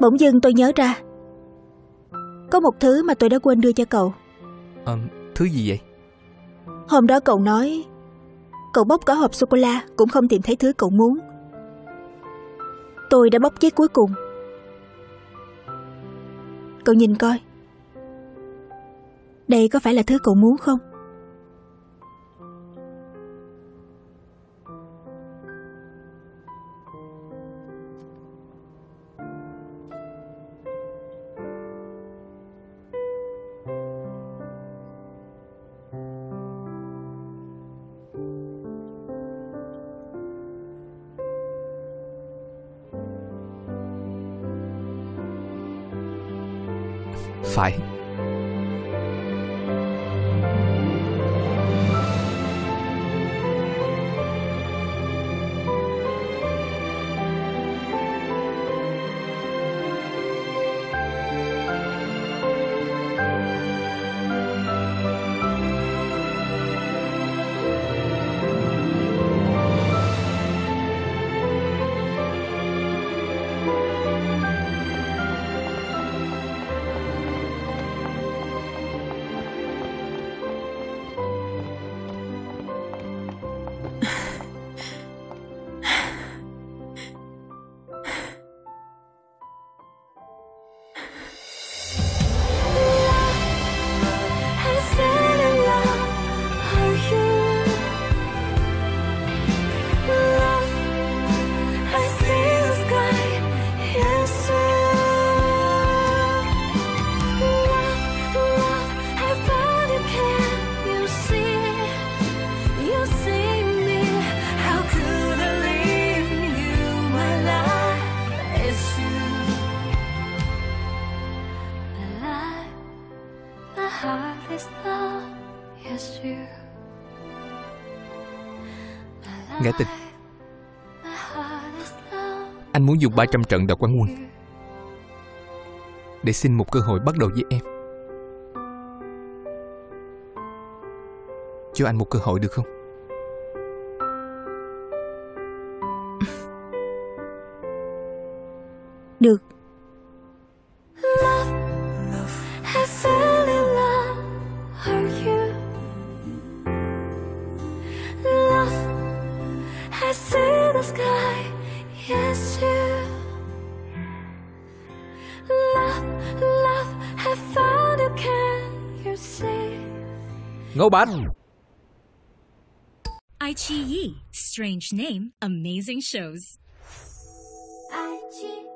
Bỗng dưng tôi nhớ ra. Có một thứ mà tôi đã quên đưa cho cậu. À, Thứ gì vậy? Hôm đó cậu nói Cậu bóc cả hộp sô-cô-la Cũng không tìm thấy thứ cậu muốn. Tôi đã bóc chiếc cuối cùng. Cậu nhìn coi. Đây có phải là thứ cậu muốn không 烦。Phải Ngã tình Anh muốn dùng 300 trận đợt quán quân Để xin một cơ hội bắt đầu với em. Cho anh một cơ hội được không? Được I see the sky, yes, you. Love, love, have found you, can you see. Ngô Bánh Ai Yi, strange name, amazing shows. Ai